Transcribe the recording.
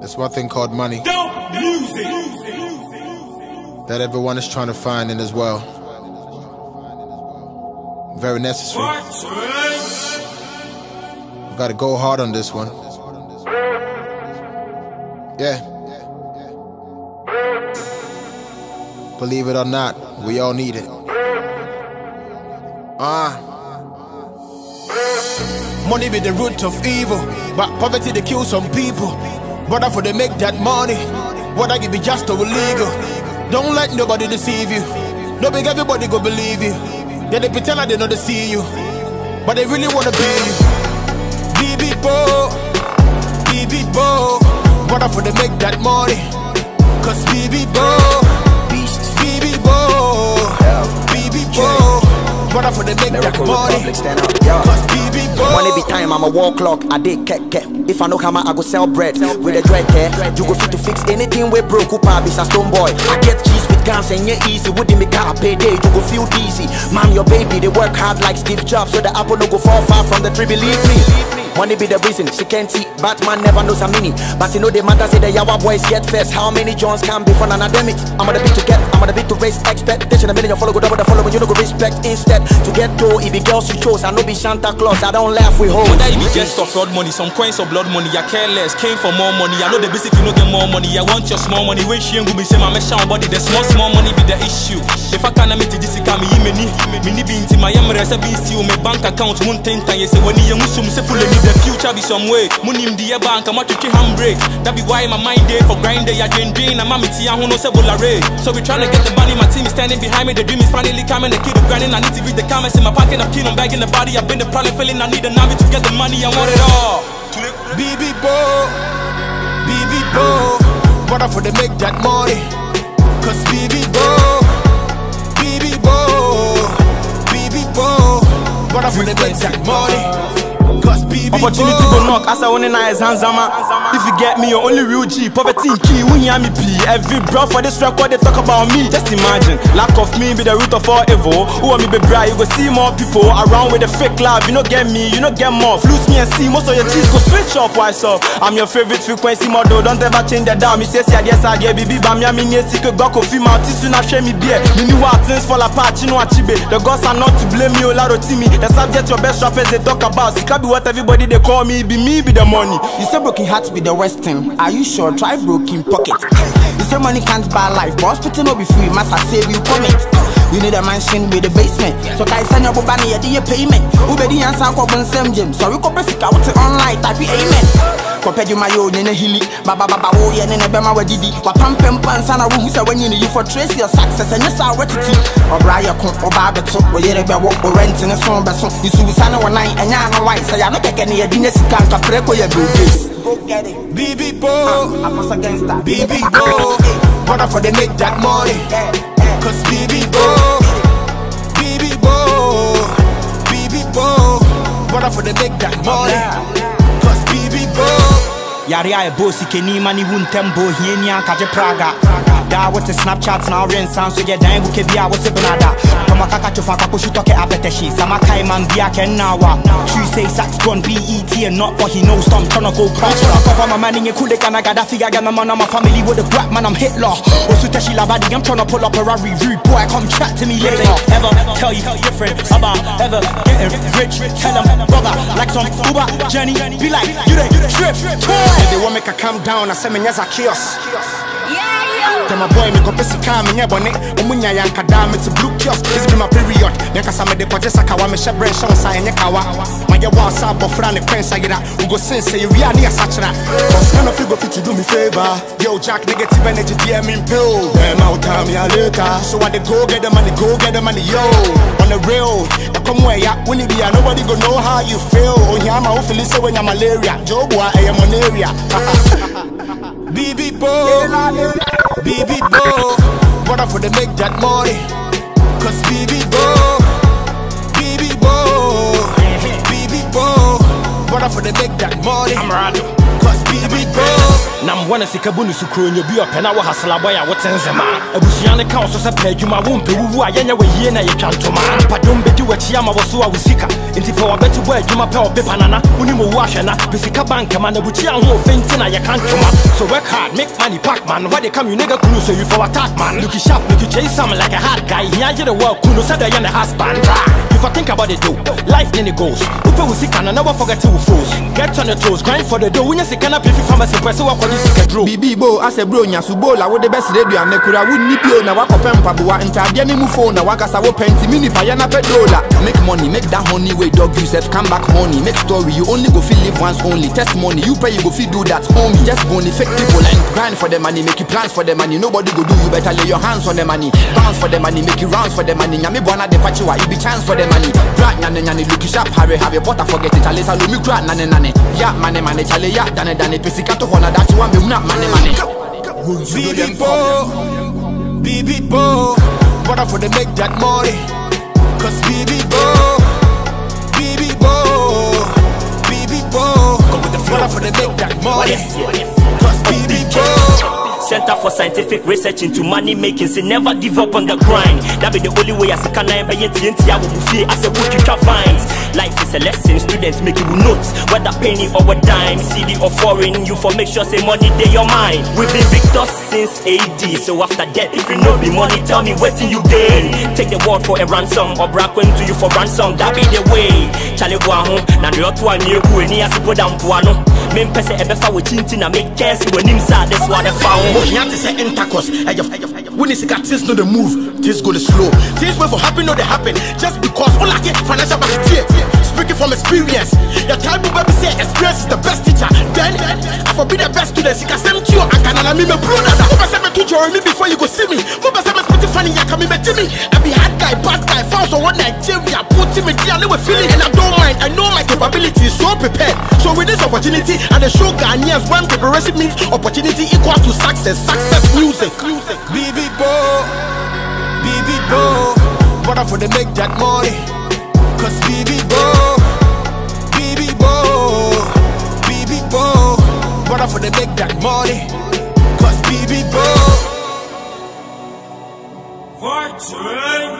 There's one thing called money Dope music. that everyone is trying to find in as well. Very necessary. We gotta go hard on this one. Yeah. Believe it or not, we all need it. Ah. Money be the root of evil, but poverty they kill some people. But for they make that money, what I give be just illegal. Don't let nobody deceive you. Don't big everybody go believe you. Yeah, they pretend like they know they see you, but they really wanna be you. BB Bo, BB Bo, what for they make that money? Cause BB Bo, BB Bo, BB Bo, what for they make that money? Republic, stand up, yo. Cause BB. Money be time, I'm a wall clock. I did ke ke. If I know hammer, I go sell bread. With a dread care, you go fit to fix anything we broke. Upa be a stone boy. I get cheese with guns and yeah easy. Wouldn't make a payday, you go feel dizzy. Mom, your baby, they work hard like Steve Jobs, so the apple no go fall far from the tree. Believe me. Money be the reason she can't see. Batman never knows a mini. But you know the matter say the Yawa boys get first. How many Johns can be for an academic? I'm on the beat to get, I'm on the beat to raise expectation. A million follow go double the follow, you no go respect instead. To get though, it be girls you chose. I know be Santa Claus. I don't laugh with hoes. Whether it be just of fraud money, some coins or blood money, I careless. Came for more money. I know the basic you no get more money. I want your small money. When she ain't be say my mesh body, the small small money be the issue. If I can't meet this, come me many. Mini be into my emre, say be see my bank account. Moon ten time, say when you musum say full need the future be some way. Money in the bank, I'm to handbrake. That be why my mind day for grind day. I drain drain. I'm a tia who no say bolare. So we trying to get the money. My team is standing behind me. The dream is finally coming. The kid is grinding. I need to read the comments in my pocket. I'm keen on bagging the body. I've been the problem feeling. I need a nami to get the money. I want it all. BB Bo, BB Bo, what for they make that money? They make money? Cause BB Opportunity go knock as I want in eyes hands zama. If you get me, you're only real G. Poverty key, we hear me P. Every bro for this record they talk about me. Just imagine, lack of me be the root of all evil. Who want me be bright? You go see more people around with the fake love. You no get me, you no get more. Lose me and see most of your cheese go switch off. Why so? I'm your favorite frequency model. Don't ever change the dial. Me say see I I get baby. Ya me nye secret go coffee my you not share me beer. Me knew what things fall apart. You know chibe. The gods are not to blame me. Ola Rotimi. The subject your best rappers they talk about. It can be what everybody they call me. Be me, be the money. You say broken heart be the worst thing. Are you sure? Try broken pocket. You say money can't buy life, but hospital no be free. Must I save you from it You need a mansion with a basement. So can send your bobani a your payment. Ubedi Bonsem Jim. So we go press it out online, type amen. Compared you my own in a hilly, Baba Baba oh yeah, and a bema wa didi. Wa pam pam pam sana who say when you need you for trace your success and yes I wet it. Or Brian con or Baba to or oh, yere be wo or rent in a song beso. You su sana one night and ya no white. Say I no take any dinner sikan ka preko ya do this. Go get it. BB Bo, ah, I'm a gangster. BB Bo, what for they make that money? Cause BB Bo, BB Bo, BB Bo, what for they make that money? Cause BB Bo. yare a ɛbɔ sikani ma ne wu ntɛm bɔ hiani ankagye praga daa wote snapchat na worensan so yɛ dan buka bi a wo se benada kɔma kaka twofa kakɔhyi tɔkɛ abɛtɛhye sama kae man bia kɛnnawa True say sax gone BET and not for he knows I'm tryna go pop So I cover my man in your cool kana Gaddafi I got my man on my family with a black man I'm Hitler. Osu Teshie labadi I'm tryna pull up a Rari rude boy come chat to me later. Ever tell you different about ever getting rich? Tell them brother like some Uber Jenny be like you they trip. Toy They want make a calm down, I say me nyasa chaos. Tell my boy me go pesi calm me nyebone. Omunya yanka da me to blue kiosk. This be my period. Nyanka sa me de kwaje saka wa me she show sa enye kawa. My ye wa sa bofra ne kwen sa gira. We go sin say we are near sachra. Cause none of you go fit to do me favor. Yo Jack negative energy DM me pill. Them out time ya later. So I dey go get the money, go get the money yo. On the real, I come where ya when it be ya nobody go know how you feel. Oh yeah, my feeling say when you malaria. Job wa eh malaria. BB Bo, BB Bo, what for they make that money? Cause BB Bo, BB Bo, BB Bo, what for they make that money? Cause BB Bo. nam wana sika bu ne sukuro nyɛ bi ɔpɛ na wɔ haselabɔ a wote nsɛma abusua ne ka wo so sɛ pɛ adwuma wompɛ wuwu a yɛnyɛ wɔyie na yɛtwa ntoma nipadom bɛdi w'akyi ama wɔ so a wo sika enti fɛ wabɛto bɔ adwuma pɛ ɔpepa nana. Wonim owu ahwɛ na besika bank ma na bukyia ho ɔfɛnti na yɛka ntwoma so work hard make money pack man. Why they come you nigga cool so you for attack man. Look sharp look you chase some like a hard guy. You the world cool no said you're the husband if I think about it though life then it goes. Upe wo sika I never forget who froze. Get on the toes grind for the dough. When you sika na pifi pharmacy press wo kwadi sika draw. Biribi bo asɛ bro nyaso bo la wode bɛsrɛ aduane kora wonni bio na wakɔpɛ mpaboa ntadeɛ ne mu phone na wakasa wo pɛnti me nipa yɛ na pɛ dola make money make that honey wey dog you sef come back honey. Make story you only go fit live once only. Testimony you pay you go fit do that homie. Just bony fake people and grind for the money make you plans for the money. Nobody go do you better lay your hands on the money. Bounce for the money make you rounds for the money. Nyame bɔna de pachiwa you be chance for the money. Bra nyane nyane look sharp hurry have your butter forget it. Chale salo mi kura nane nane ya mane mane chale ya dane dane pesika to hɔ na dachi wa mehuna mane mane BB Bo, BB Bo, brother for they make that money. Cause BB Bo, BB Bo, BB Bo, brother for they make that money. Cause BB Bo. Center for Scientific Research into Money Making. Say never give up on the grind. That be the only way as a can I buy TNT. I will feel as a wood you vines. Life is a lesson, students make you notes. Whether penny or a dime, CD or foreign, you for make sure say money they your mind. We've been victors since AD. So after that, if you know the money, tell me what you gain. Take the word for a ransom or brack when to you for ransom. That be the way. Charlie Boaho, na nyo to a new ku dampuano. Mempese ebefa we chinti na make cares when him sad. That's what I found. ohia te sɛ intercourse. Ɛyɛ wone sika things no dey move things go dey slow. Things wey for happen no dey happen. Just because olake financial marketeer speaking from experience. The time wo bɛbi say experience is the best teacher. Then i for be the best student sikasɛm tuo ankanana mi mɛburo dada wopɛ sɛ mɛto gyɔre me before you go see me. Wopɛ sɛ mɛspiti fane yaka me me I be hard guy bad guy fouls ɔwɔ nigeria poti me dia ne wɔ feeling and i don't i know my capability is so prepared. So with this opportunity i dey show ghanaians when preparation means opportunity equals to success success music. BB Bo BB Bo brother for they make that money. Cause BB Bo BB Bo BB Bo brother for they make that money. Cause BB Bo. Fortune.